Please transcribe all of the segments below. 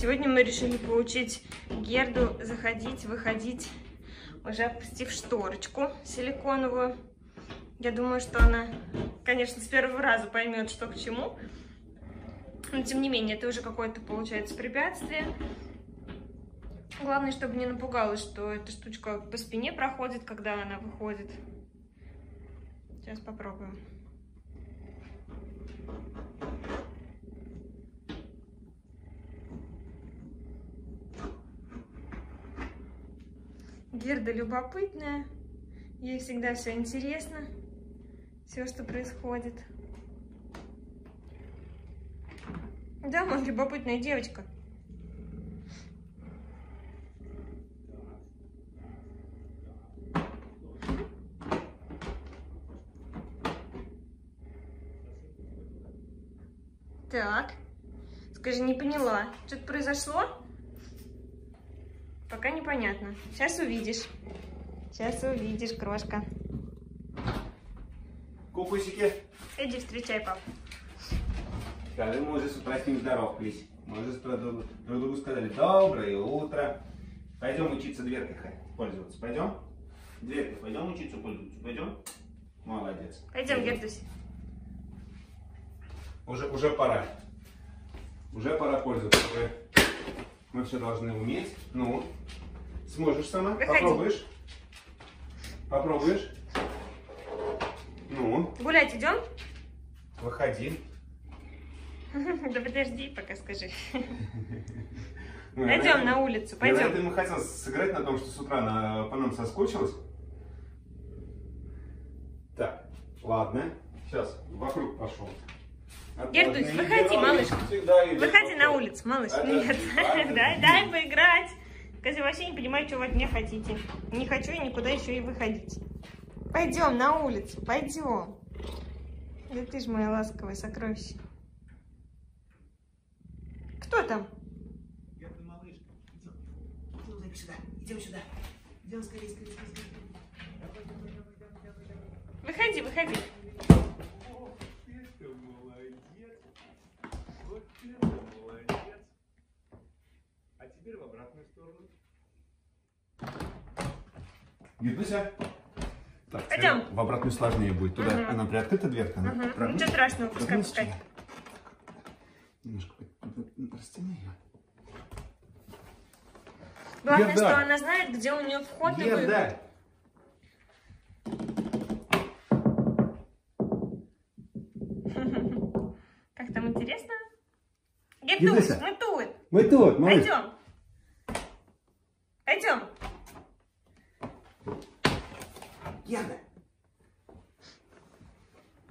Сегодня мы решили поучить Герду заходить, выходить, уже опустив шторочку силиконовую. Я думаю, что она, конечно, с первого раза поймет, что к чему. Но, тем не менее, это уже какое-то, получается, препятствие. Главное, чтобы не напугалась, что эта штучка по спине проходит, когда она выходит. Сейчас попробуем. Герда любопытная, ей всегда все интересно, все, что происходит. Да, мам, любопытная девочка. Так, скажи, не поняла, что-то произошло? Пока непонятно. Сейчас увидишь. Сейчас увидишь, крошка. Кукусики. Иди встречай, пап. Скажи, мы уже с утра с ним здоровались. Мы уже друг другу сказали доброе утро. Пойдем учиться дверкой пользоваться. Пойдем? Дверкой пойдем учиться пользоваться. Пойдем? Молодец. Пойдем, Гердусь. Уже, уже пора. Уже пора пользоваться. Мы все должны уметь. Ну, сможешь сама? Выходи. Попробуешь? Попробуешь? Ну, Гулять идем? выходи. Да подожди, пока скажи. Мы Пойдем на улицу, Я на пойдем. этом и хотел сыграть на том, что с утра она по нам соскучилась. Так, ладно. Сейчас, вокруг пошел. Гердусь, выходи, идут Выходи на улицу, малыш. Это Нет. Дай, дай поиграть. Скажи, вообще не понимаю, что вы от меня хотите. Не хочу я никуда еще и выходить. Пойдем на улицу, пойдем. Да ты ж моя ласковая сокровище. Кто там? Герда, малышка, идем. Идем, зайка, сюда. Идем сюда. Идем скорее, скорее, скорее. Выходи, выходи. Теперь в обратную сторону. Гердуся. Так, Пойдем. В обратную сложнее будет. Туда Мгм. она приоткрыта дверка. она Угу. прогнута. Ничего страшного, пускай, пускай. Немножко растяни ее. Главное, Герда. что она знает, где у нее вход и выход. Герда! Как там интересно? Гердуся. мы тут. Мы тут, малыш. Пойдем. Пойдем. Герда!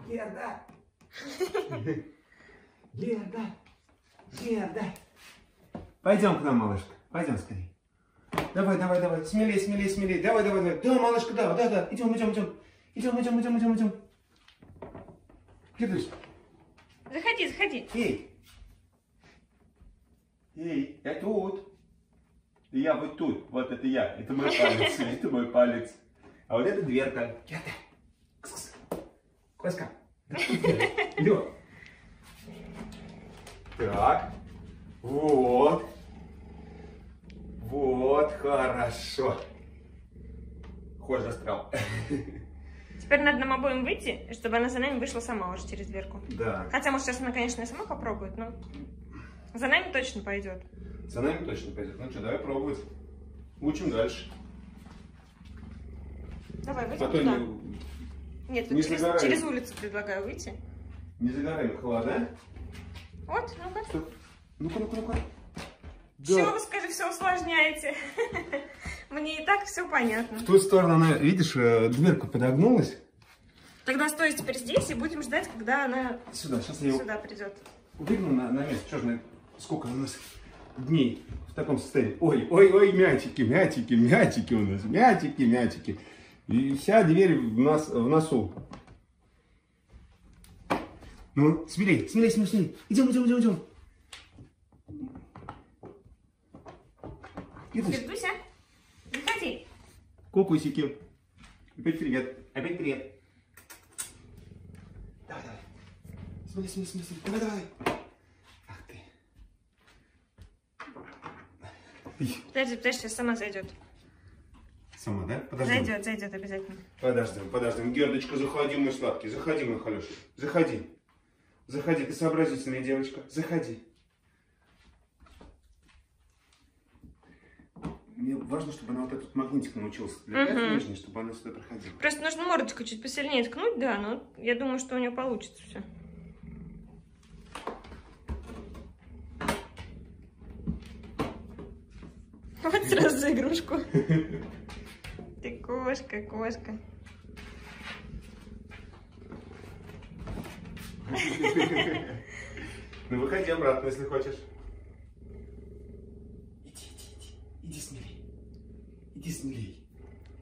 Герда! Герда! Герда! Пойдем к нам, малышка. Пойдем скорее. Давай, давай, давай. Смелее, смелее, смелее. Давай, давай, давай. Да, малышка, да, да, да. Идем, идем, идем. Идем, идем, идем, идем, идем. Гердусь, Заходи, заходи. эй. Эй, я тут. Я вот тут. Вот это я. Это мой палец. Это мой палец. А вот это дверка. Герда. Кс-кс. Коська. Лё. Так. Вот. Вот, хорошо. Ход застрял. Теперь надо нам обоим выйти, чтобы она за нами вышла сама уже через дверку. Да. Хотя, может, сейчас она, конечно, и сама попробует, но за нами точно пойдет. За нами точно пойдет. Ну что, давай пробовать. Учим дальше. Давай, А выйдем то туда. не, Нет, тут не через, через улицу предлагаю выйти. не загораем холода. Вот, ну-ка. Ну-ка, ну-ка, ну-ка. Чего вы, скажи, все усложняете? Мне и так все понятно. В ту сторону она, видишь, э, дверку подогнулась. Тогда стой теперь здесь и будем ждать, когда она Сюда, сейчас сюда придет. выгну на, на место. Что ж, на- сколько у нас дней в таком состоянии? Ой, ой, ой, мячики, мячики, мячики у нас, мячики, мячики. И вся дверь в, нас, в носу. Ну, смелей, смелей, смелей, смелей. Идем, идем, идем, идем. Гердуся, выходи. Кукусики. Опять привет. Опять привет. Давай, давай. Смотри, смотри, смотри. Давай, давай. Ах ты. Подожди, подожди, сейчас сама зайдет. Сама, да? Подожди. Зайдет, зайдет обязательно. Подождем, подождем. Гердочка, заходи, мой сладкий. Заходи, мой хороший. Заходи. Заходи, ты сообразительная девочка. Заходи. Мне важно, чтобы она вот этот магнитик научилась летать Мгм. нижний, чтобы она сюда проходила. Просто нужно мордочку чуть посильнее ткнуть, да, но я думаю, что у нее получится все. Вот сразу за игрушку. Ты кошка, кошка. Ну, выходи обратно, если хочешь. Иди, иди, иди. Иди смелей. Иди смелей.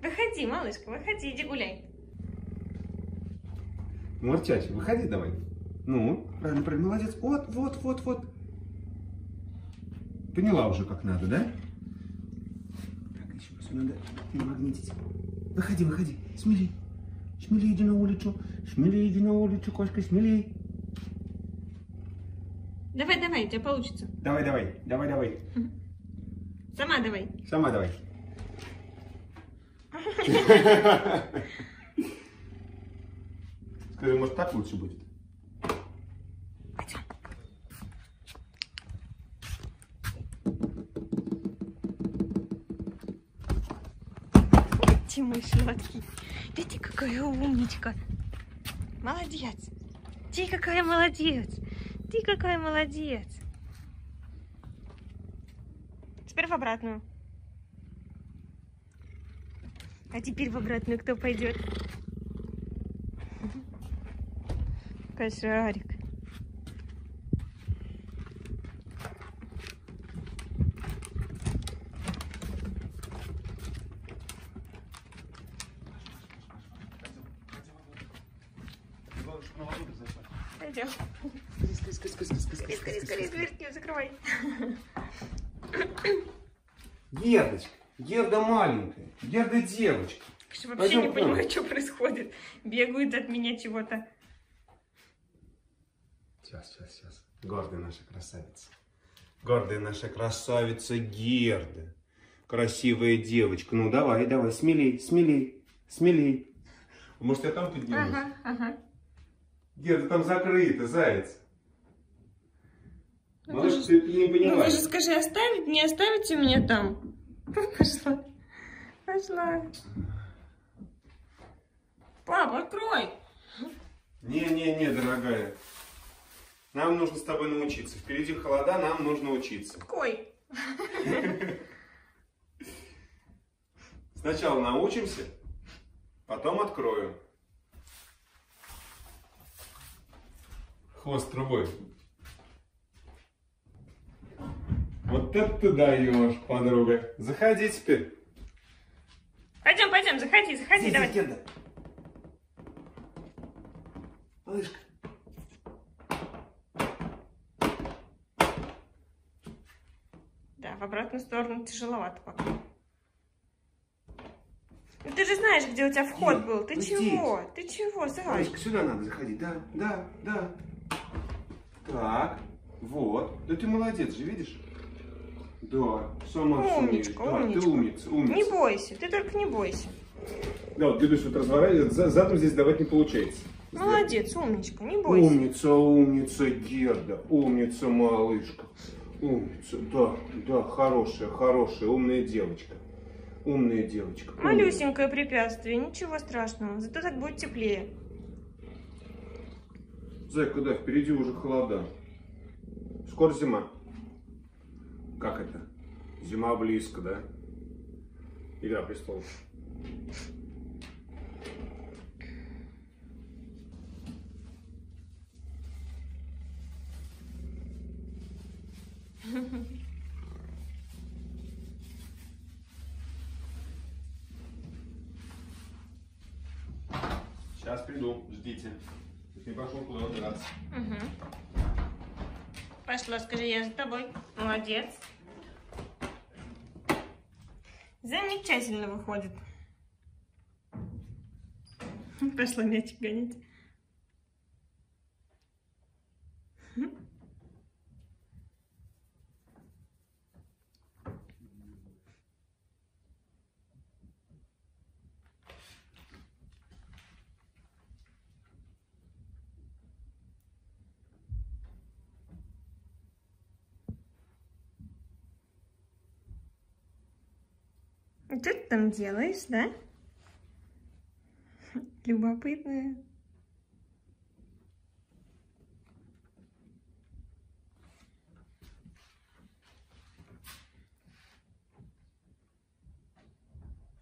Выходи, малышка, выходи, иди гуляй. Мурчач, выходи давай. Ну, правильно, правильно, молодец. Вот, вот, вот, вот. Поняла уже, как надо, да? Раз надо перемагнитить. Выходи, выходи, смелей. Смелей иди на улицу. Смелей иди на улицу, кошка, смелей. Давай, давай, у тебя получится. Давай, давай, давай, давай. Сама давай. Сама давай. Скажи, может так лучше будет? Ты мой сладкий. Ты какая умничка. Молодец. Ты какая молодец. Ты какая молодец. Теперь в обратную. А теперь в обратную кто пойдет? Кошарик. Пойдем. Скорее, скорее, скорее, дверь не закрывай. Гердочка, Герда Герда девочка. Вообще не Пойдем, понимаю, Оля. что происходит. Бегают от меня чего-то. Сейчас, сейчас, сейчас. Гордая наша красавица. Гордая наша красавица Герда. Красивая девочка. Ну давай, давай, смелей, смелей, смелей. Может, я там поднимусь? Ага, ага. Герда, там закрыто, заяц. Ну, же- ты, ты не Ну вы понимаешь. же скажи, оставить, не оставите меня там? Пошла. Пошла. Пап, открой. Не-не-не, дорогая. Нам нужно с тобой научиться. Впереди холода, нам нужно учиться. Открой. Сначала научимся, потом открою. Хвост трубой. Вот это ты даешь, подруга. Заходи теперь. Заходи, давай. Герда. Малышка. Да, в обратную сторону тяжеловато пока. Ну ты же знаешь, где у тебя вход Нет, был. Ты ну чего? Ты чего? Малышка, сюда надо заходить. Да, да, да. Так, вот. Да ты молодец же, видишь? Да, сама умеешь. Умничка, Да, умничка. ты умница, умница. Не бойся, ты только не бойся. Да, вот дедусь вот разворачивает, за- задом здесь давать не получается. Молодец, умничка, не бойся. Умница, умница, Герда, умница, малышка. Умница, да, да, хорошая, хорошая, умная девочка. Умная девочка. умная. Малюсенькое препятствие, ничего страшного. Зато так будет теплее. Зайка, да, впереди уже холода. Скоро зима. Как это? Зима близко, да? Игра престолов. Сейчас приду, ждите. Ты пошел куда убираться. Угу. Пошла, скажи, я за тобой. Молодец. Замечательно выходит. Пошла мячик гонять. Что ты там делаешь, да? Любопытная.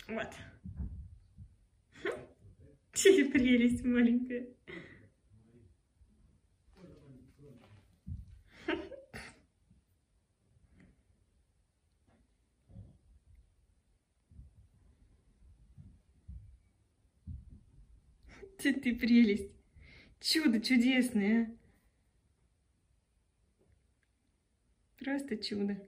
Вот. Че прелесть маленькая. Ты, прелесть. Чудо чудесное. Просто чудо.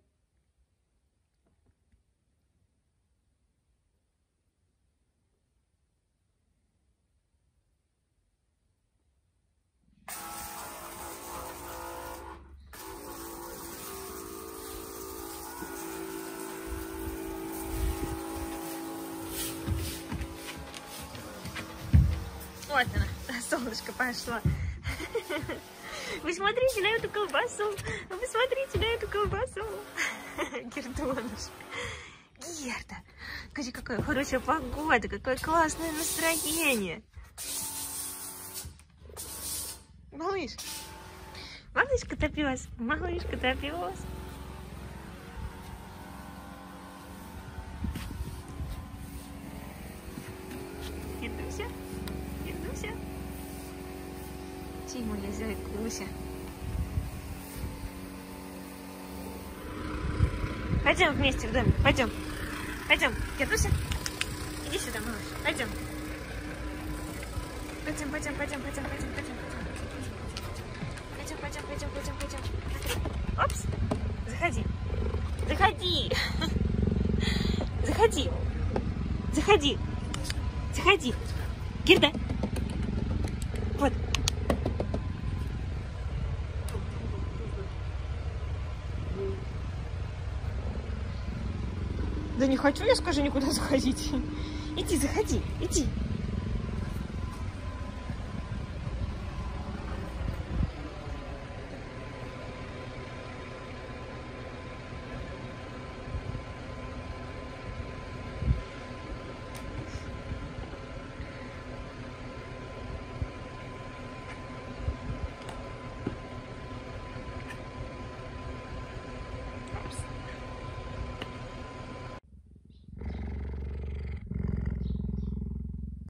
Солнышко пошло. Вы смотрите на эту колбасу. Вы смотрите на эту колбасу. Гердоныш. Герда, скажи, какая хорошая погода, какое классное настроение. Малыш, малышка-то пес, малышка-то пес. Ти моя зайкуся. Пойдем вместе в домик, пойдем. Пойдем, Дедуся. Иди сюда, малыш, пойдем. Пойдем, пойдем, пойдем, пойдем, пойдем, пойдем. Пойдем, пойдем, пойдем, пойдем, пойдем. Опс, заходи. Заходи. Заходи. Заходи. Заходи. Герда. Вот. Да не хочу я, скажи, никуда заходить. Иди, заходи, иди.